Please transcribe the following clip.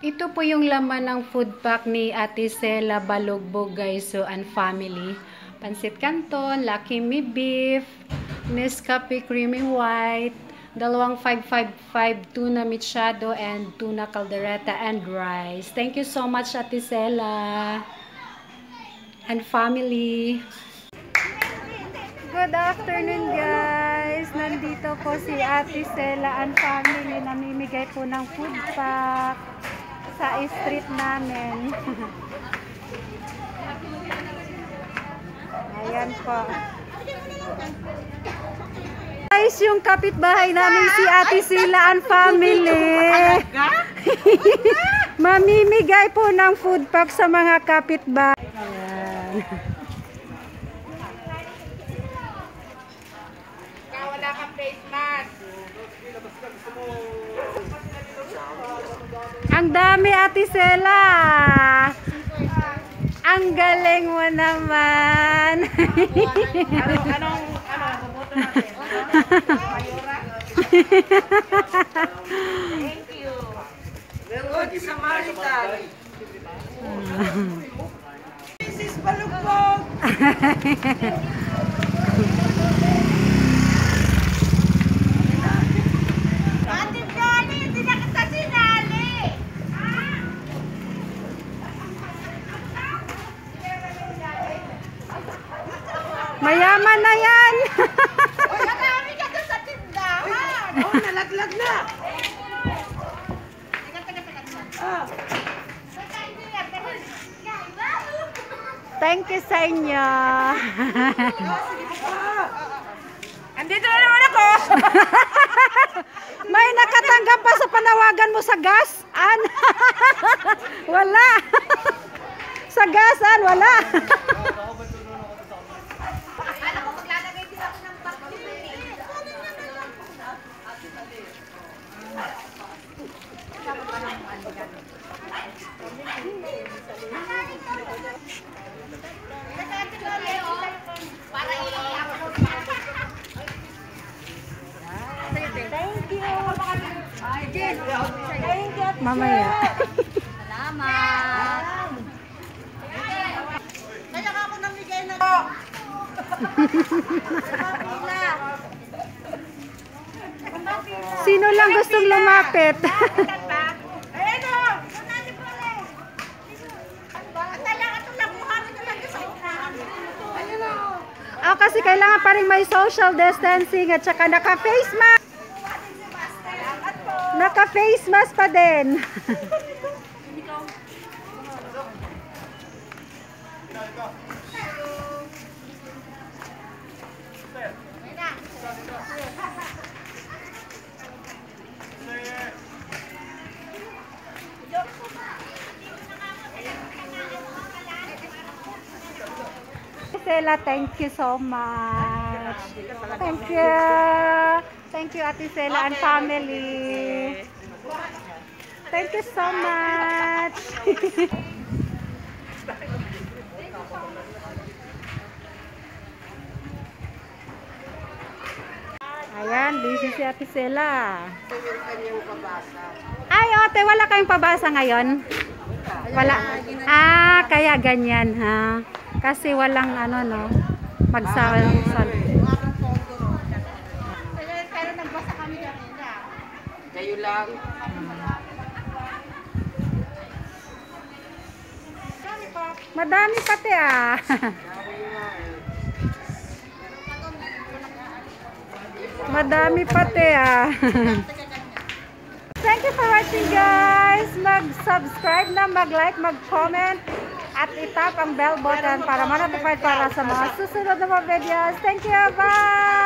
Ito po yung laman ng food pack ni Ate Sela Balugbog guys so, and family. Pansit Canton, Lucky Me Beef, Nescafe Creamy White, dalawang 555 tuna machado and tuna caldereta and rice. Thank you so much Ate Sela and family. Good afternoon guys! Nandito po si Ate Sela and family. Namimigay po ng food pack sa street namin. Ayan po. Guys, yung kapitbahay namin si Ate Sila and family. Mamimigay po ng food pack sa mga kapitbahay. Ayan. Wala kang face mask. Ang dami, Ate Sela. Ang galing mo naman. Anong, anong, ano, bumoto natin? Thank you. Good Samaritan. Mrs. Balugbog. Mayaman na yan. Marami ka doon sa tindahan. Oh, nalaglag na. Thank you sa inyo. Andito na naman ako. May nakatanggap pa sa panawagan mo sa gas? An? wala. sa gasan, wala. Akala ko maglalagay din ako ng vacuum. Para i-upload Thank you. Ay, din. Thank you. Mamaya. Salamat. Kaya ka ako namigay na Sino lang gustong lumapit? Ayan o! Nanay ko rin! Ang talang atong nakuhan na talaga sa unahan. Ayan o! Ah, kasi kailangan pa rin may social distancing at saka naka-face mask. Naka-face mask pa din. Stella, thank you so much. Thank you. Thank you, Ate Stella and family. Thank you so much. Ayan, busy si Ate Stella. Ay, ote, wala kayong pabasa ngayon? Wala. Ah, kaya ganyan ha. Kasi walang ano no, kanina. Kayo lang. Madami pati ah. Madami pati ah. Thank you for watching guys. Mag-subscribe na, mag-like, mag-comment at itap ang bell button para ma-notify para sa mga susunod na mga videos. Thank you. Bye!